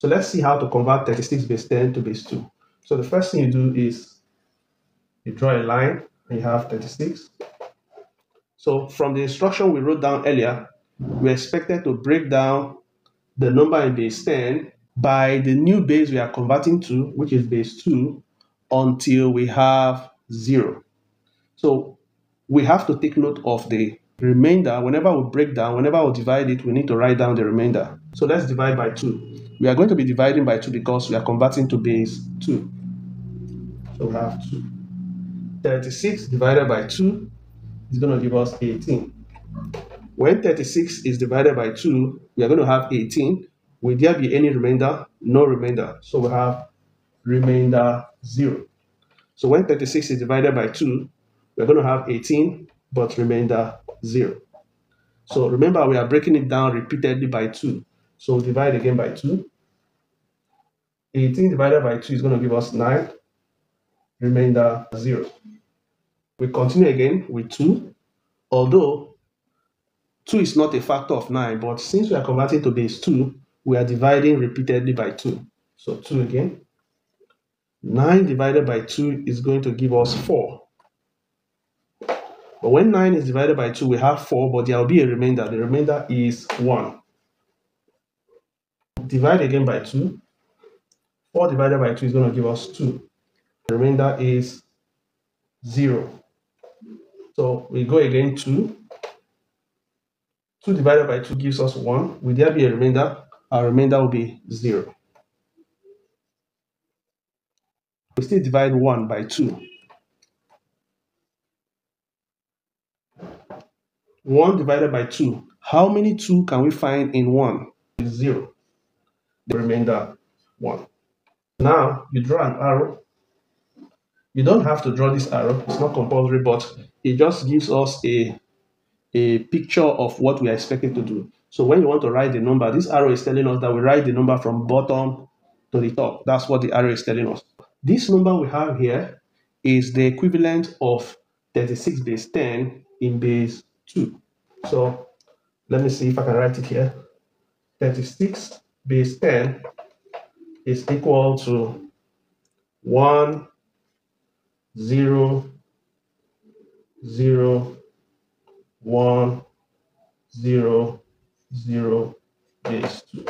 So let's see how to convert 36 base 10 to base 2. So the first thing you do is you draw a line and you have 36. So from the instruction we wrote down earlier, we're expected to break down the number in base 10 by the new base we are converting to, which is base 2, until we have 0. So we have to take note of the remainder. Whenever we break down, whenever we divide it, we need to write down the remainder. So let's divide by 2. We are going to be dividing by 2 because we are converting to base 2. So we have 2. 36 divided by 2 is going to give us 18. When 36 is divided by 2, we are going to have 18. Will there be any remainder? No remainder. So we have remainder 0. So when 36 is divided by 2, we're going to have 18, but remainder 0. So remember, we are breaking it down repeatedly by 2. So divide again by 2. 18 divided by 2 is going to give us 9, remainder 0. We continue again with 2, although 2 is not a factor of 9, but since we are converting to base 2, we are dividing repeatedly by 2. So 2 again. 9 divided by 2 is going to give us 4. But when 9 is divided by 2, we have 4, but there will be a remainder. The remainder is 1. Divide again by 2. 4 divided by 2 is going to give us 2. The remainder is 0. So we go again 2. 2 divided by 2 gives us 1. Will there be a remainder? Our remainder will be 0. We still divide 1 by 2. 1 divided by 2. How many 2 can we find in 1? 0. The remainder 1. Now you draw an arrow. You don't have to draw this arrow, it's not compulsory, but it just gives us a, a picture of what we are expected to do. So when you want to write the number, this arrow is telling us that we write the number from bottom to the top. That's what the arrow is telling us. This number we have here is the equivalent of 36 base 10 in base 2. So let me see if I can write it here. 36 base 10 is equal to 1, 0, 0, 1, 0, 0 base 2.